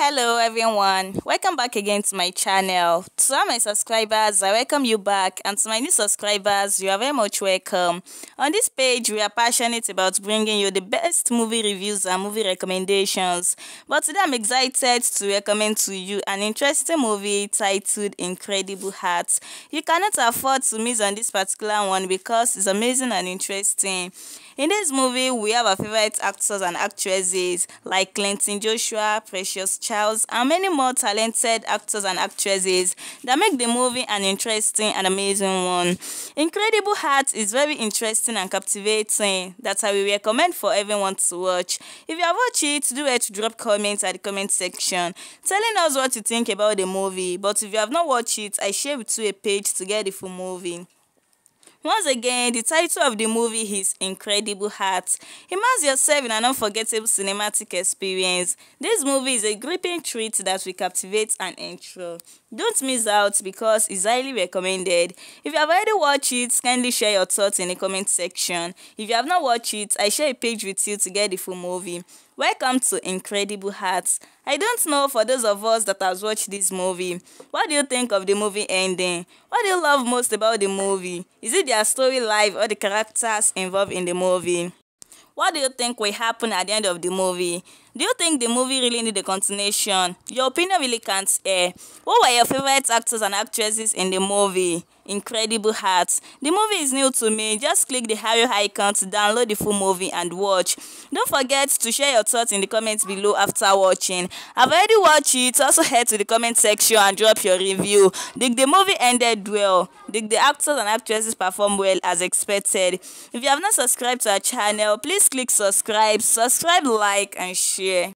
Hello everyone, welcome back again to my channel. To all my subscribers, I welcome you back and to my new subscribers, you are very much welcome. On this page, we are passionate about bringing you the best movie reviews and movie recommendations. But today I'm excited to recommend to you an interesting movie titled Incredible Hearts. You cannot afford to miss on this particular one because it's amazing and interesting. In this movie, we have our favorite actors and actresses like Clinton Joshua, Precious Charles, and many more talented actors and actresses that make the movie an interesting and amazing one. Incredible Heart is very interesting and captivating that I will recommend for everyone to watch. If you have watched it, do it to drop comments at the comment section telling us what you think about the movie. But if you have not watched it, I share with you a page to get the full movie. Once again, the title of the movie is Incredible Heart. Immerse yourself in an unforgettable cinematic experience. This movie is a gripping treat that will captivate and enthrall. Don't miss out because it's highly recommended. If you have already watched it, kindly share your thoughts in the comment section. If you have not watched it, I share a page with you to get the full movie. Welcome to Incredible Hearts. I don't know for those of us that has watched this movie, what do you think of the movie ending? What do you love most about the movie? Is it their story life or the characters involved in the movie? What do you think will happen at the end of the movie? Do you think the movie really need a continuation? Your opinion really can't eh. air. Who were your favorite actors and actresses in the movie? Incredible Hearts. The movie is new to me. Just click the arrow icon to download the full movie and watch. Don't forget to share your thoughts in the comments below after watching. I've already watched it. Also head to the comment section and drop your review. Did the movie ended well? Did the actors and actresses perform well as expected? If you have not subscribed to our channel, please click subscribe, subscribe, like and share year